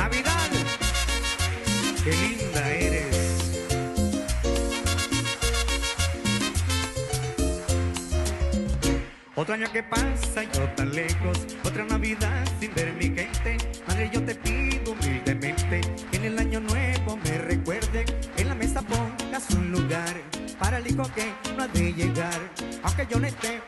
Navidad, qué linda eres. Otro año que pasa, yo tan lejos, otra Navidad sin ver mi gente. Madre, yo te pido humildemente que en el año nuevo me recuerde, en la mesa pongas un lugar para el hijo que no ha de llegar, aunque yo no esté